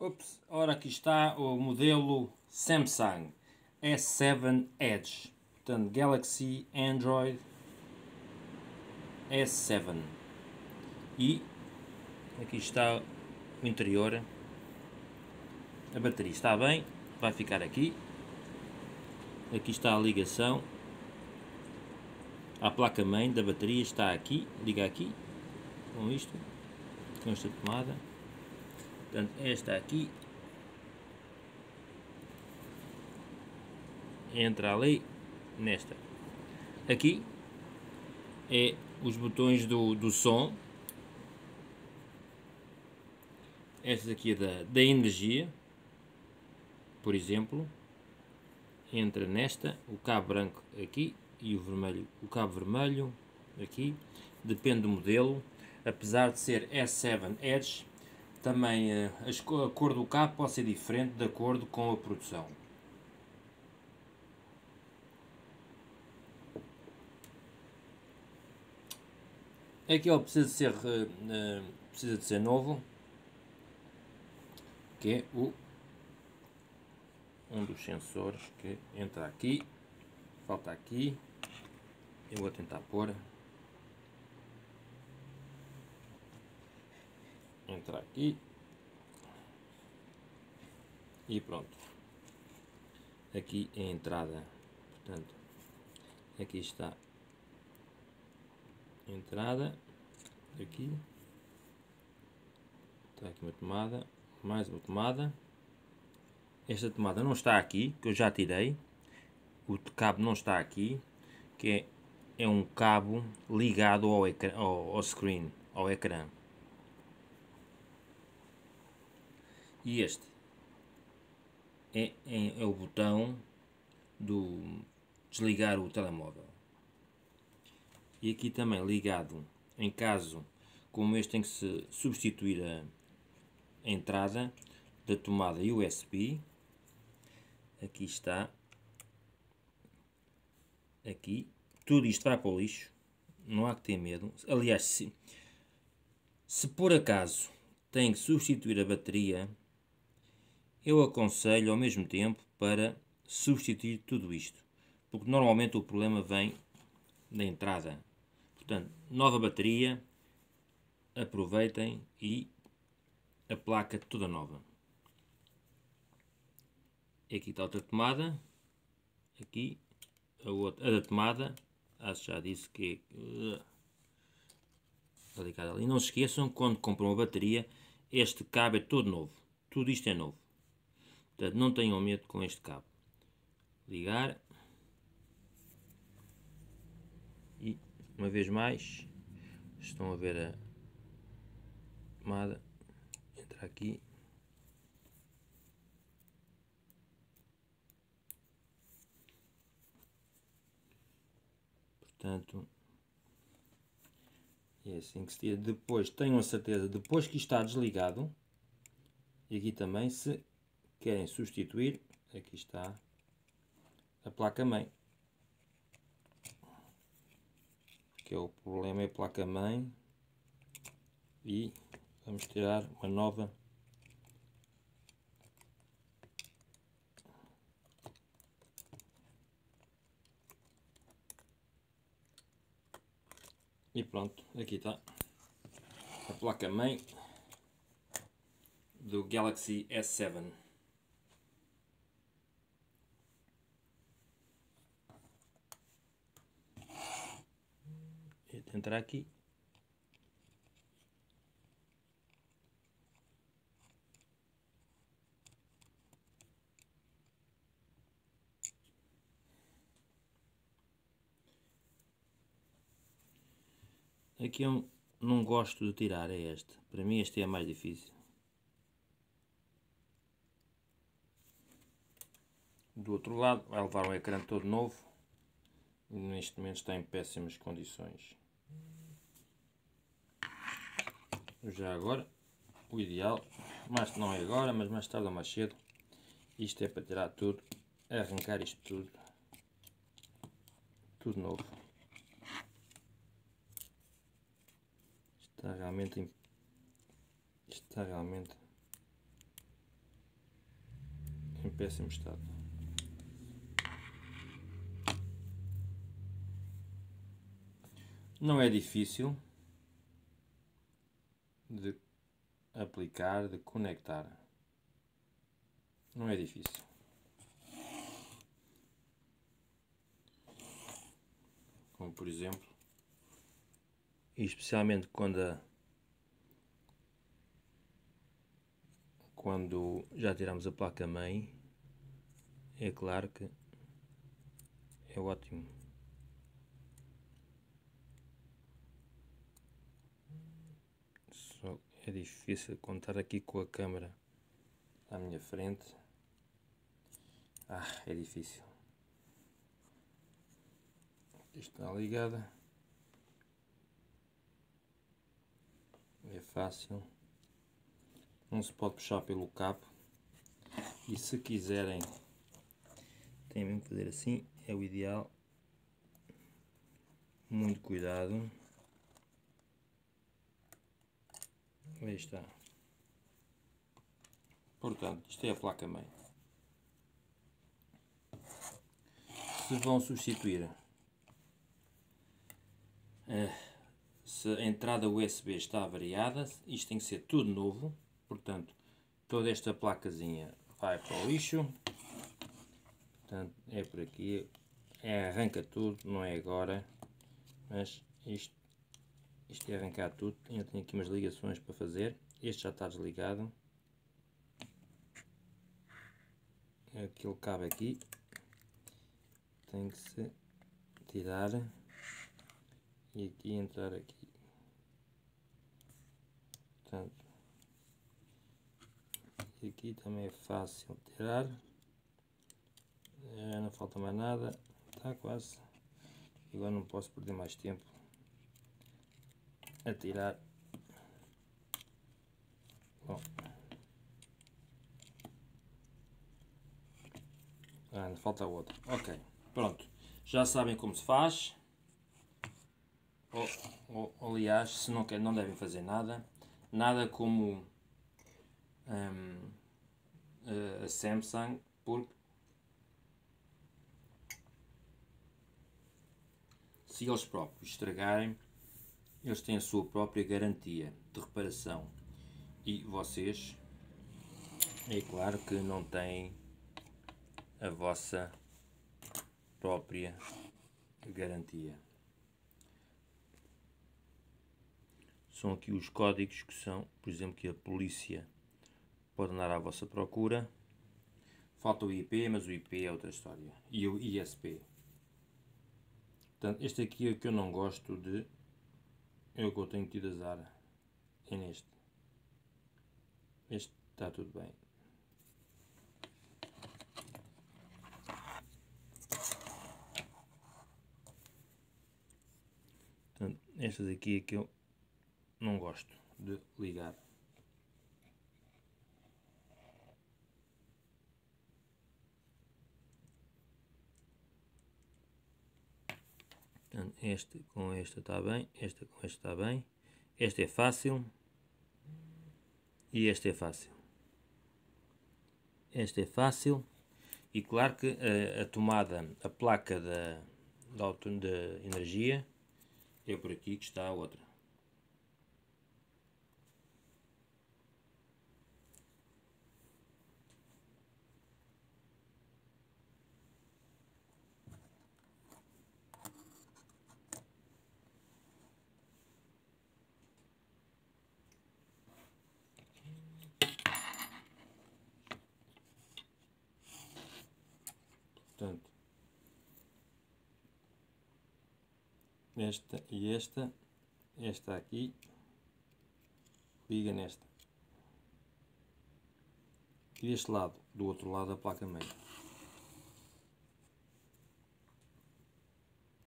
Ups, ora aqui está o modelo Samsung S7 Edge, portanto Galaxy Android S7 e aqui está o interior, a bateria está bem, vai ficar aqui, aqui está a ligação, a placa mãe da bateria está aqui, liga aqui, com isto, com esta tomada, portanto esta aqui entra ali nesta. Aqui é os botões do, do som. Esta aqui é da, da energia por exemplo. Entra nesta o cabo branco aqui e o vermelho o cabo vermelho aqui. Depende do modelo. Apesar de ser S7 Edge também eh, a cor do cabo pode ser diferente de acordo com a produção. Aqui ele precisa de ser, uh, precisa de ser novo, que é o um dos sensores que entra aqui, falta aqui, eu vou tentar pôr, entra aqui. E pronto, aqui é a entrada, portanto, aqui está entrada. Aqui. Está aqui uma tomada. Mais uma tomada. Esta tomada não está aqui que eu já tirei. O cabo não está aqui que é, é um cabo ligado ao, ecrã, ao, ao screen ao ecrã e este é, é, é o botão do desligar o telemóvel. E aqui também ligado em caso como este tem que se substituir a entrada da tomada USB aqui está aqui tudo isto vai para o lixo não há que ter medo. Aliás se, se por acaso tem que substituir a bateria eu aconselho ao mesmo tempo para substituir tudo isto porque normalmente o problema vem da entrada Portanto, nova bateria, aproveitem e a placa toda nova. Aqui está outra tomada, aqui a, outra, a da tomada, acho que já disse que uh, está ligada ali. Não se esqueçam, quando compram a bateria, este cabo é todo novo, tudo isto é novo. Portanto, não tenham medo com este cabo. Ligar. E uma vez mais estão a ver a tomada. Entra aqui. Portanto é assim que se tira depois tenham certeza depois que está desligado e aqui também se querem substituir aqui está a placa mãe que é o problema é a placa mãe e vamos tirar uma nova. E pronto, aqui está a placa mãe do Galaxy S7 entrar aqui Aqui eu não gosto de tirar, é este. Para mim este é mais difícil. Do outro lado vai levar um ecrã todo novo. Neste momento está em péssimas condições. Já agora, o ideal, mas não é agora, mas mais tarde ou mais cedo, isto é para tirar tudo, arrancar isto tudo, tudo novo. Está realmente, está realmente em péssimo estado. Não é difícil de aplicar, de conectar. Não é difícil. Como por exemplo, e especialmente quando a, quando já tiramos a placa mãe, é claro que é ótimo. Só é difícil contar aqui com a câmera à minha frente. Ah, é difícil. Isto está ligada. É fácil. Não se pode puxar pelo cabo. E se quiserem, tem mesmo que fazer assim, é o ideal. Muito cuidado. Aí está. Portanto, isto é a placa-mãe. Se vão substituir eh, se a entrada USB está variada, isto tem que ser tudo novo. Portanto, toda esta placazinha vai para o lixo. Portanto, é por aqui. É, arranca tudo, não é agora. Mas isto, isto é arrancar tudo. Eu tenho aqui umas ligações para fazer. Este já está desligado. Aquele cabo aqui tem que se tirar e aqui entrar aqui. Portanto, e aqui também é fácil tirar. Já não falta mais nada. Está quase. Agora não posso perder mais tempo a tirar. Bom. Ah, falta outra. Ok, pronto. Já sabem como se faz. Ou, aliás, se não querem, não devem fazer nada. Nada como um, a Samsung, porque se eles próprios estragarem, eles têm a sua própria garantia de reparação. E vocês, é claro que não têm a vossa própria garantia. São aqui os códigos que são, por exemplo, que a polícia pode andar à vossa procura. Falta o IP, mas o IP é outra história. E o ISP. Portanto, este aqui é o que eu não gosto de. É o que eu tenho tido azar. É neste. Este está tudo bem. Portanto, estas aqui é que eu não gosto de ligar. Este com este está bem, este com este está bem, este é fácil e este é fácil. Este é fácil e claro que a, a tomada, a placa da, da, da energia é por aqui que está a outra. Portanto, esta e esta, esta aqui, liga nesta. E deste lado, do outro lado, a placa meia.